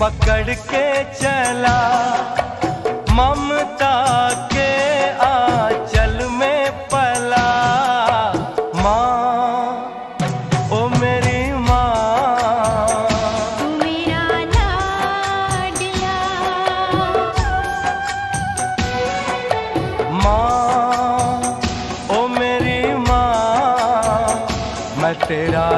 पकड़ के चला। ममता के आंचल में पला। माँ ओ मेरी माँ। तू मेरा लाडला। माँ ओ मेरी माँ। मैं तेरा